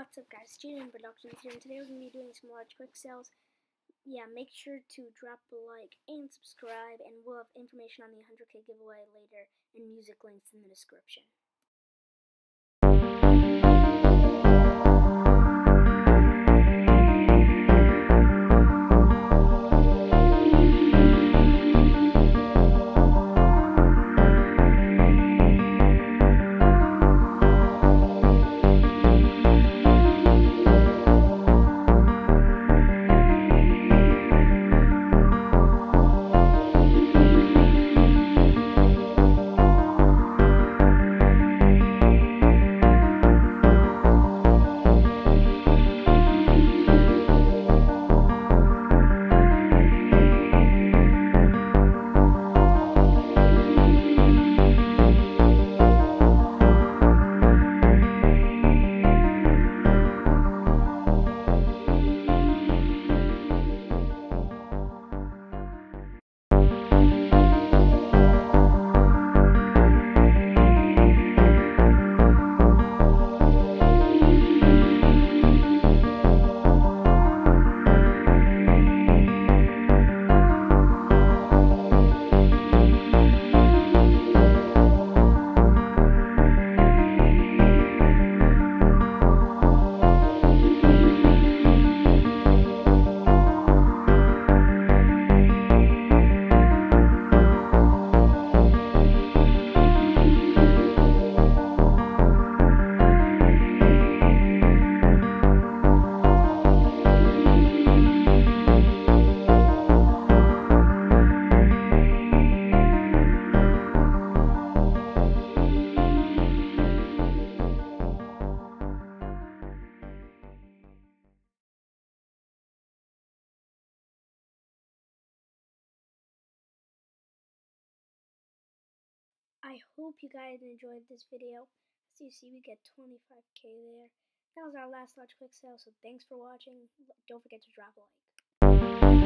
What's up guys, Jaden Productions here, and today we're going to be doing some large quicksells. Yeah, make sure to drop a like and subscribe, and we'll have information on the 100k giveaway later, and music links in the description. I hope you guys enjoyed this video. As you see, we get 25k there. That was our last large quicksell, so thanks for watching. Don't forget to drop a like.